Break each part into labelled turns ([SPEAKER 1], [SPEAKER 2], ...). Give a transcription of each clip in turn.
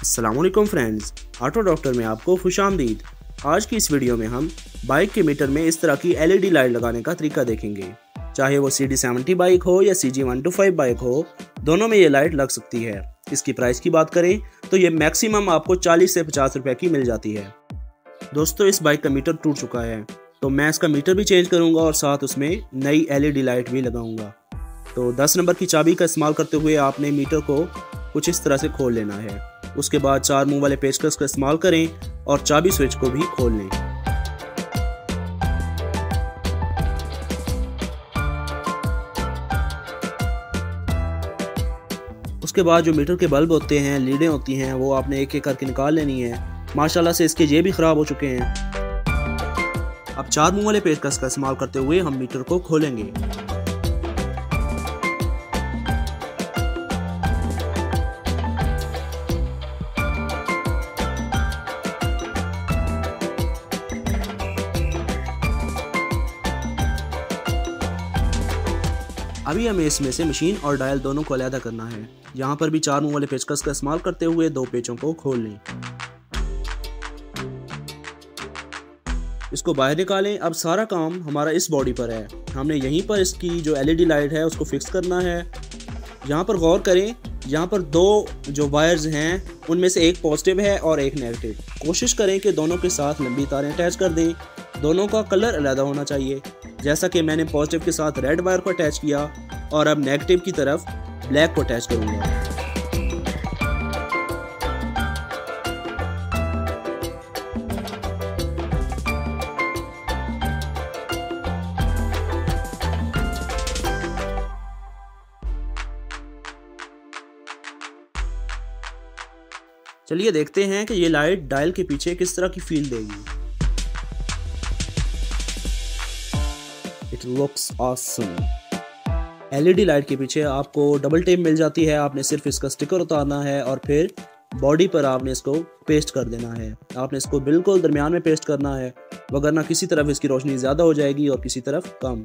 [SPEAKER 1] Aslam friends auto doctor में आपको खुश आमदीद। आज की इस वीडियो में हम बाइक के मीटर में इस तरह की एलईडी लाइट लगाने का तरीका देखेंगे। चाहे वो सी डी सेवेंटी बाइक हो या C G one two five bike हो, दोनों में ये लाइट लग सकती है। इसकी प्राइस की बात करें तो ये मैक्सिमम आपको 40 से 50 रुपए की मिल जाती है। दोस्तों, इस बाइक का मीटर टूट चुका है तो मैं इसका मीटर भी चेंज करूँगा और साथ उसमें नई एलईडी लाइट भी लगाऊँगा। तो 10 नंबर की चाबी का इस्तेमाल करते हुए आपने मीटर को कुछ इस तरह से खोल लेना है। उसके बाद चार मुँह वाले पेचकस का इस्तेमाल करें और चाबी स्विच को भी खोल लें। उसके बाद जो मीटर के बल्ब होते हैं, लीडें होती हैं, वो आपने एक एक करके निकाल लेनी है। माशाल्लाह से इसके ये भी ख़राब हो चुके हैं। अब चार मुँह वाले पेचकस का इस्तेमाल करते हुए हम मीटर को खोलेंगे। अभी हमें इसमें से मशीन और डायल दोनों को अलहदा करना है। यहाँ पर भी चार मुँह वाले पेचकस का इस्तेमाल करते हुए दो पेचों को खोल लें। इसको बाहर निकालें। अब सारा काम हमारा इस बॉडी पर है। हमने यहीं पर इसकी जो एलईडी लाइट है, उसको फिक्स करना है। यहाँ पर गौर करें, यहाँ पर दो जो वायर्स हैं, उनमें से एक पॉजिटिव है और एक नेगेटिव कोशिश करें कि दोनों के साथ लंबी तारें अटैच कर दें। दोनों का कलर अलहदा होना चाहिए। जैसा कि मैंने पॉजिटिव के साथ रेड वायर को अटैच किया और अब नेगेटिव की तरफ़ ब्लैक को अटैच करूँगा। चलिए देखते हैं कि ये लाइट डायल के पीछे किस तरह की फील देगी। It looks awesome LED light के पीछे आपको डबल टेप मिल जाती है। आपने सिर्फ़ इसका स्टिकर उतारना है और फिर बॉडी पर आपने इसको पेस्ट कर देना है। आपने इसको बिल्कुल दरमियान में पेस्ट करना है, वगरना किसी तरफ़ इसकी रोशनी ज़्यादा हो जाएगी और किसी तरफ़ कम।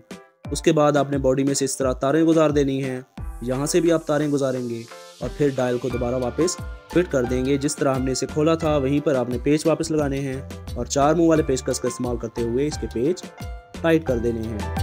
[SPEAKER 1] उसके बाद आपने बॉडी में से इस तरह तारें गुजार देनी हैं। यहाँ से भी आप तारें गुजारेंगे और फिर डायल को दोबारा वापस फिट कर देंगे। जिस तरह हमने इसे खोला था, वहीं पर आपने पेज वापस लगाने हैं और चार मुँह वाले पेचकस का इस्तेमाल करते हुए इसके पेज टाइट कर देने हैं।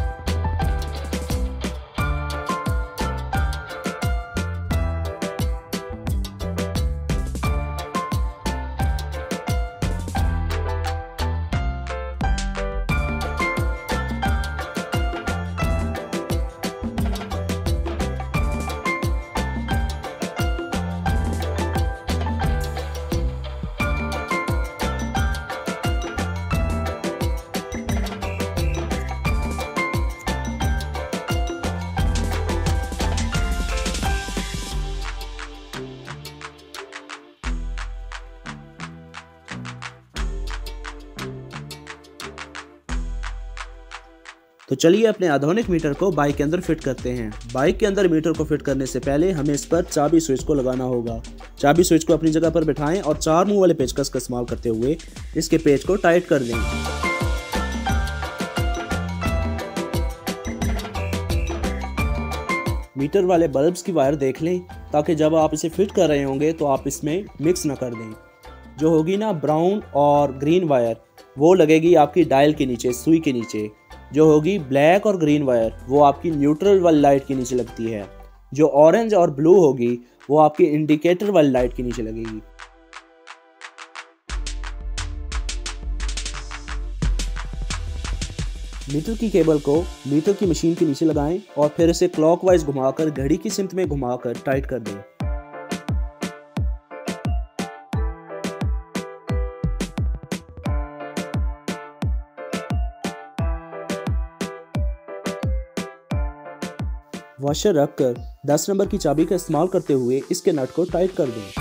[SPEAKER 1] तो चलिए अपने आधुनिक मीटर को बाइक के अंदर फिट करते हैं। बाइक के अंदर मीटर को फिट करने से पहले हमें इस पर चाबी स्विच को लगाना होगा। चाबी स्विच को अपनी जगह पर बैठाएँ और चार मुँह वाले पेचकस का इस्तेमाल करते हुए इसके पेज को टाइट कर दें। मीटर वाले बल्ब्स की वायर देख लें, ताकि जब आप इसे फिट कर रहे होंगे तो आप इसमें मिक्स ना कर दें। जो होगी ना ब्राउन और ग्रीन वायर, वो लगेगी आपकी डायल के नीचे, सुई के नीचे। जो होगी ब्लैक और ग्रीन वायर, वो आपकी न्यूट्रल वाली लाइट के नीचे लगती है। जो ऑरेंज और ब्लू होगी, वो आपकी इंडिकेटर वाली लाइट के नीचे लगेगी। मीटर की केबल को मीटर की मशीन के नीचे लगाएँ और फिर इसे क्लॉकवाइज घुमाकर, घड़ी की सिमत में घुमाकर टाइट कर दें। वॉशर रखकर 10 नंबर की चाबी का इस्तेमाल करते हुए इसके नट को टाइट कर दें।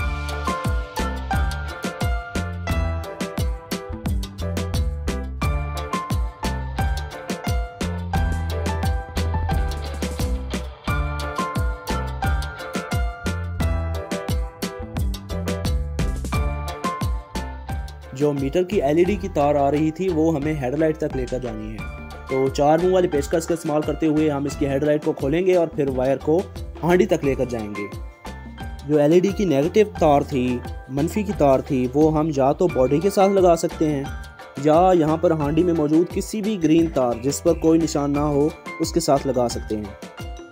[SPEAKER 1] जो मीटर की एलईडी की तार आ रही थी, वो हमें हेडलाइट तक लेकर जानी है। तो चार मुँह वाली पेचकस का इस्तेमाल करते हुए हम इसकी हेडलाइट को खोलेंगे और फिर वायर को हांडी तक लेकर जाएँगे। जो एलईडी की नेगेटिव तार थी, मनफी की तार थी, वो हम या तो बॉडी के साथ लगा सकते हैं, या यहाँ पर हांडी में मौजूद किसी भी ग्रीन तार, जिस पर कोई निशान ना हो, उसके साथ लगा सकते हैं।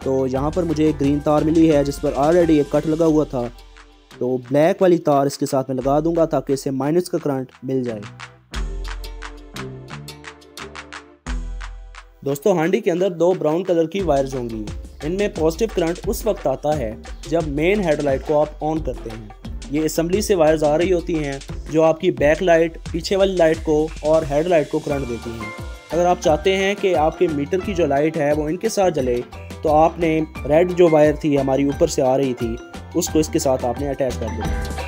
[SPEAKER 1] तो यहाँ पर मुझे एक ग्रीन तार मिली है, जिस पर ऑलरेडी एक कट लगा हुआ था। तो ब्लैक वाली तार इसके साथ में लगा दूँगा ताकि इसे माइनस का करंट मिल जाए। दोस्तों, हांडी के अंदर दो ब्राउन कलर की वायर्स होंगी। इनमें पॉजिटिव करंट उस वक्त आता है जब मेन हेडलाइट को आप ऑन करते हैं। ये असम्बली से वायर्स आ रही होती हैं, जो आपकी बैक लाइट, पीछे वाली लाइट को और हेडलाइट को करंट देती हैं। अगर आप चाहते हैं कि आपके मीटर की जो लाइट है वो इनके साथ जले तो आपने रेड जो वायर थी हमारी ऊपर से आ रही थी, उसको इसके साथ आपने अटैच कर दिया।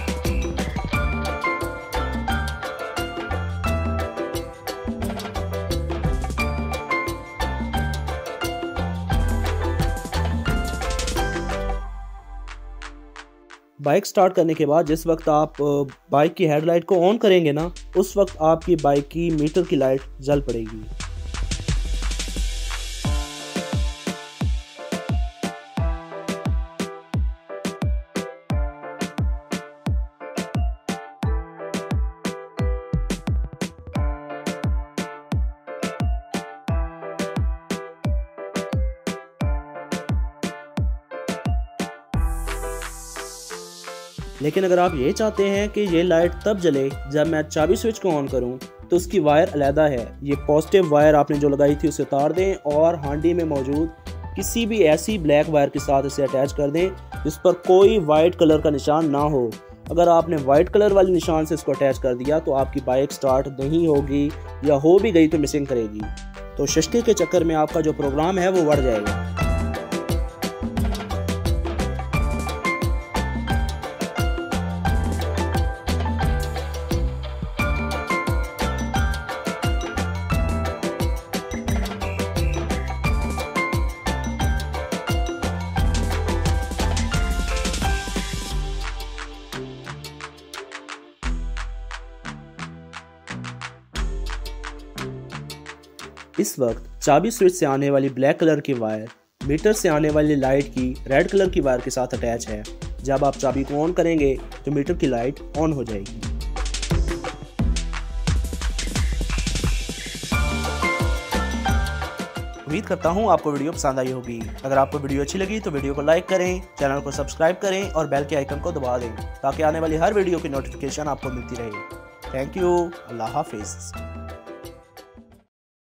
[SPEAKER 1] बाइक स्टार्ट करने के बाद जिस वक्त आप बाइक की हेडलाइट को ऑन करेंगे ना, उस वक्त आपकी बाइक की मीटर की लाइट जल पड़ेगी। लेकिन अगर आप ये चाहते हैं कि ये लाइट तब जले जब मैं चाबी स्विच को ऑन करूँ तो उसकी वायर अलहदा है। ये पॉजिटिव वायर आपने जो लगाई थी उसे उतार दें और हांडी में मौजूद किसी भी ऐसी ब्लैक वायर के साथ इसे अटैच कर दें जिस पर कोई वाइट कलर का निशान ना हो। अगर आपने वाइट कलर वाले निशान से इसको अटैच कर दिया तो आपकी बाइक स्टार्ट नहीं होगी या हो भी गई तो मिसिंग करेगी। तो शश्के के चक्कर में आपका जो प्रोग्राम है, वो बढ़ जाएगा। इस वक्त चाबी स्विच से आने वाली ब्लैक कलर की वायर, मीटर से आने वाली लाइट की रेड कलर की वायर के साथ अटैच है। जब आप चाबी को ऑन करेंगे तो मीटर की लाइट ऑन हो जाएगी। उम्मीद करता हूँ आपको वीडियो पसंद आई होगी। अगर आपको वीडियो अच्छी लगी तो वीडियो को लाइक करें, चैनल को सब्सक्राइब करें और बेल के आइकन को दबा दें, ताकि आने वाली हर वीडियो की नोटिफिकेशन आपको मिलती रहे। Thank you. अल्लाह हाफिज़।